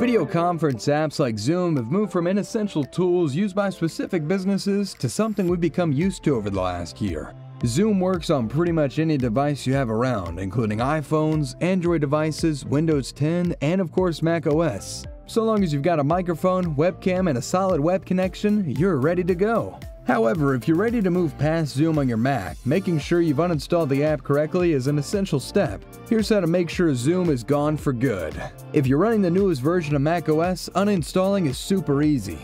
Video conference apps like Zoom have moved from inessential tools used by specific businesses to something we've become used to over the last year. Zoom works on pretty much any device you have around, including iPhones, Android devices, Windows 10, and of course Mac OS. So long as you've got a microphone, webcam, and a solid web connection, you're ready to go. However, if you're ready to move past Zoom on your Mac, making sure you've uninstalled the app correctly is an essential step. Here's how to make sure Zoom is gone for good. If you're running the newest version of macOS, uninstalling is super easy.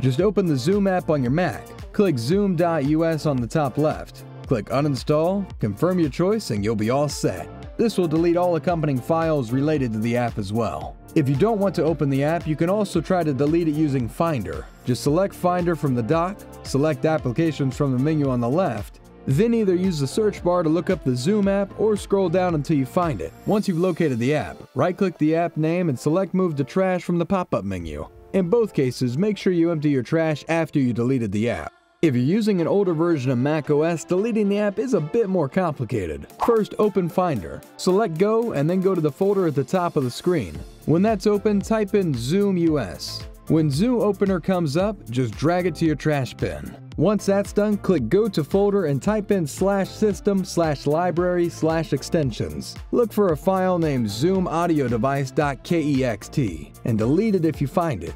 Just open the Zoom app on your Mac, click zoom.us on the top left, Click Uninstall, confirm your choice, and you'll be all set. This will delete all accompanying files related to the app as well. If you don't want to open the app, you can also try to delete it using Finder. Just select Finder from the dock, select Applications from the menu on the left, then either use the search bar to look up the Zoom app or scroll down until you find it. Once you've located the app, right-click the app name and select Move to Trash from the pop-up menu. In both cases, make sure you empty your trash after you deleted the app. If you're using an older version of macOS, deleting the app is a bit more complicated. First, open Finder. Select Go and then go to the folder at the top of the screen. When that's open, type in Zoom US. When Zoom Opener comes up, just drag it to your trash bin. Once that's done, click Go to Folder and type in slash system slash library slash extensions. Look for a file named zoomaudiodevice.kext and delete it if you find it.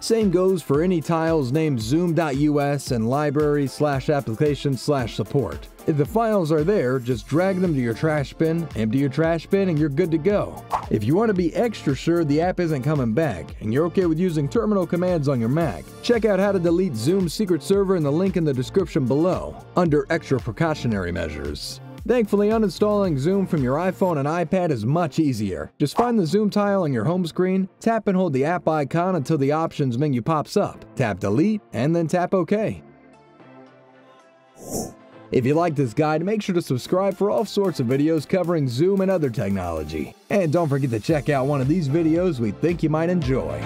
Same goes for any tiles named zoom.us and library slash application slash support. If the files are there, just drag them to your trash bin, empty your trash bin, and you're good to go. If you want to be extra sure the app isn't coming back, and you're okay with using terminal commands on your Mac, check out how to delete Zoom's secret server in the link in the description below, under extra precautionary measures. Thankfully, uninstalling Zoom from your iPhone and iPad is much easier. Just find the Zoom tile on your home screen, tap and hold the app icon until the options menu pops up, tap delete, and then tap OK. If you like this guide, make sure to subscribe for all sorts of videos covering Zoom and other technology. And don't forget to check out one of these videos we think you might enjoy.